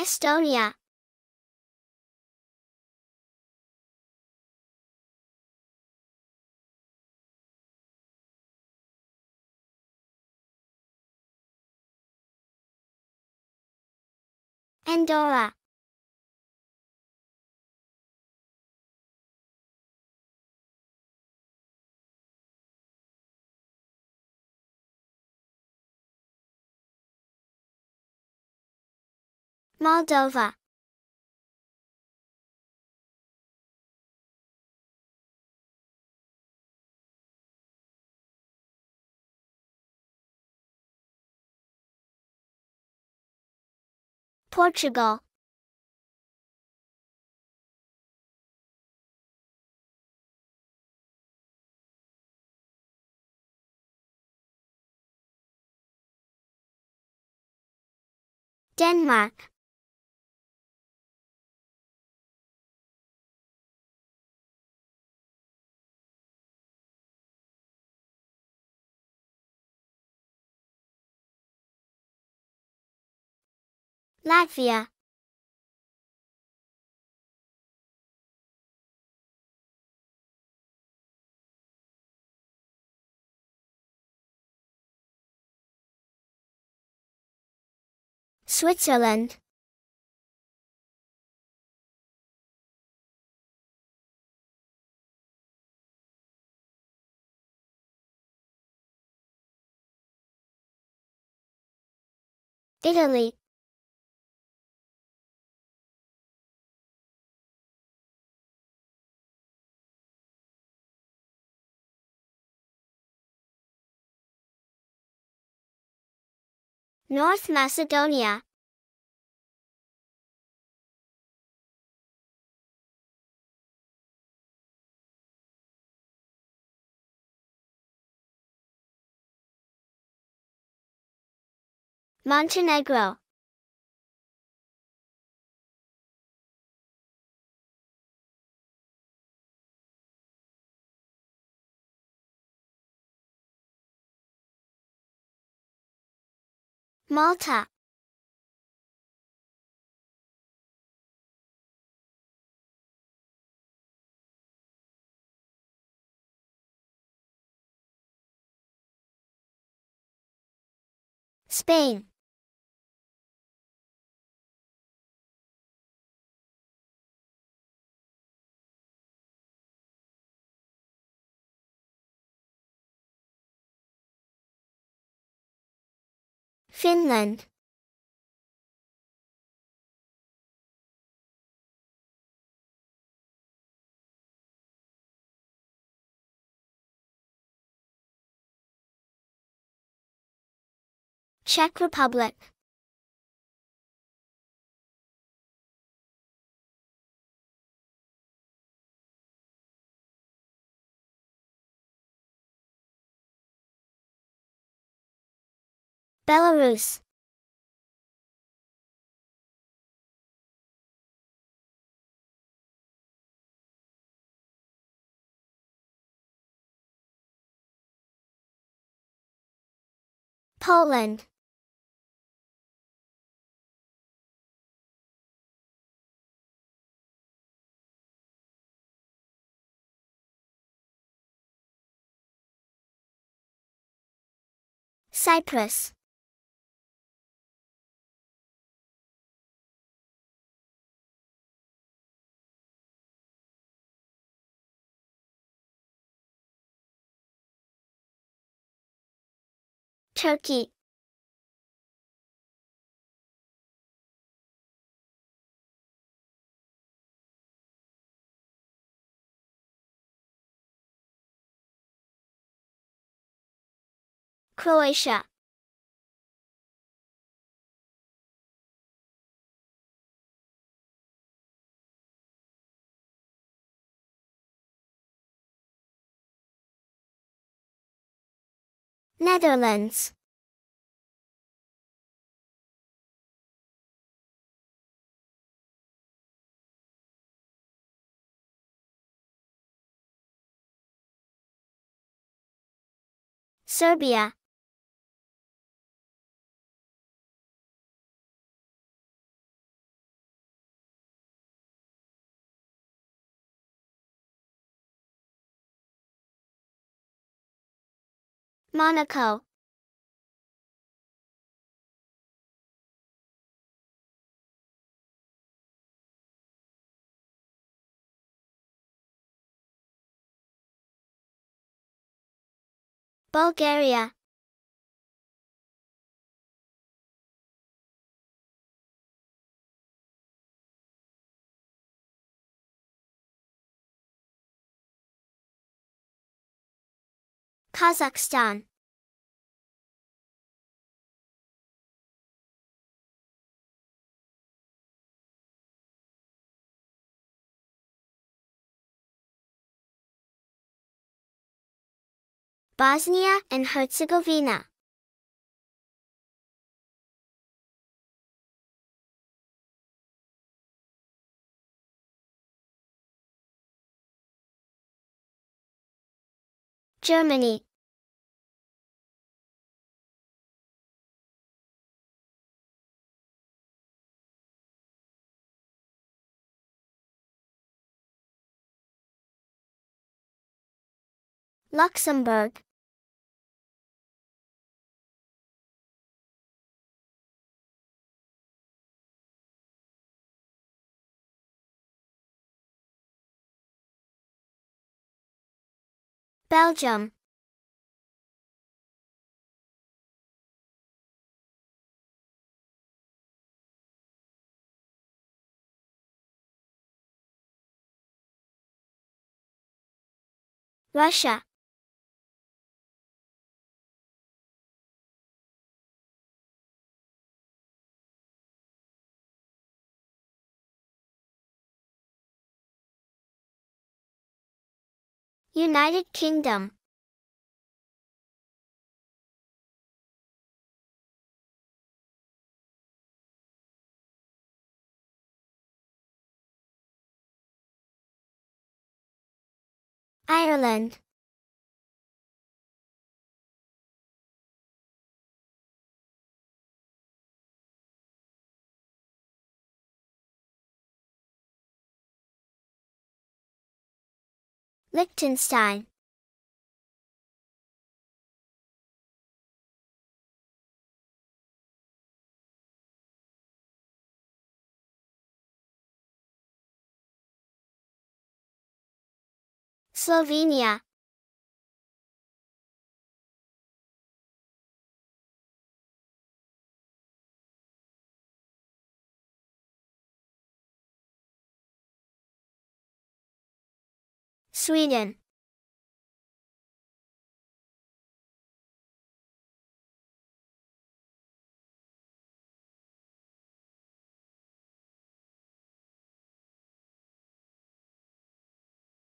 Estonia. Andorra. Moldova. Portugal. Denmark. Latvia. Switzerland. Italy. North Macedonia. Montenegro. Malta. Spain. Finland. Czech Republic. Belarus. Poland. Cyprus. Turkey. Croatia. Netherlands. Serbia. Monaco. Bulgaria. Kazakhstan. Bosnia and Herzegovina. Germany. Luxembourg. Belgium. Russia. United Kingdom. Ireland. Liechtenstein. Slovenia. Sweden.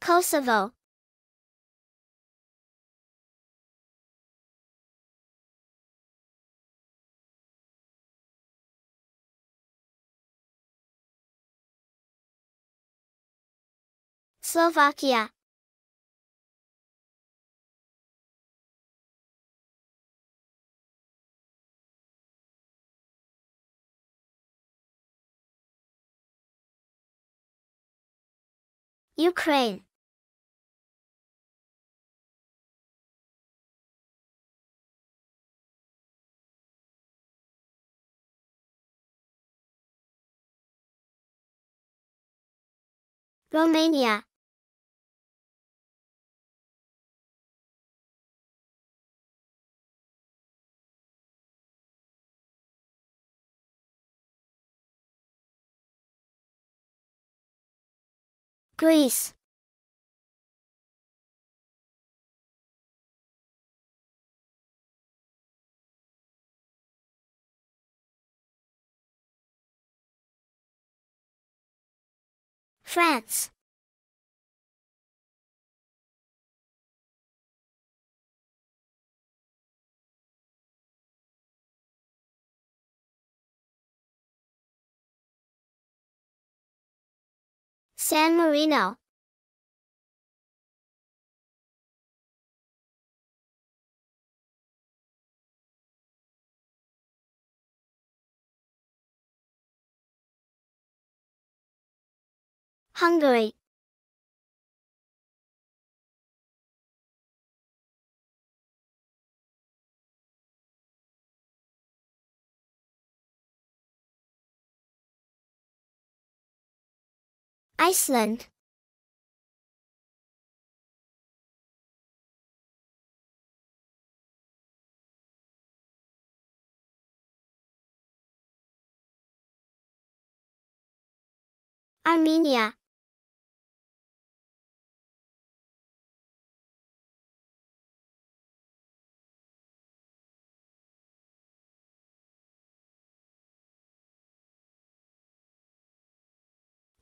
Kosovo. Slovakia. Ukraine. Romania. Greece. France. San Marino. Hungary. Iceland. Armenia.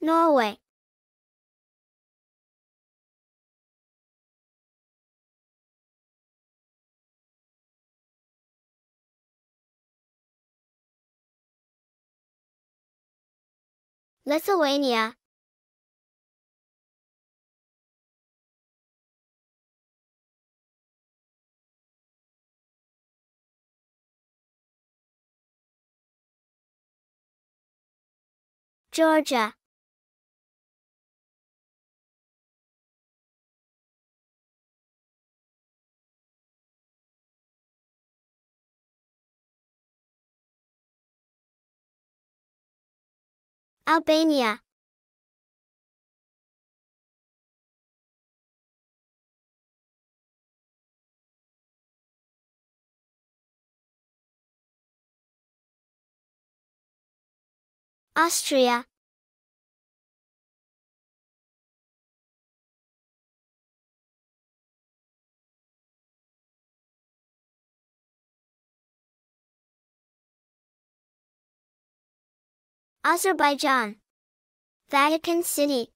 Norway. Lithuania. Georgia. Albania. Austria. Azerbaijan. Vatican City.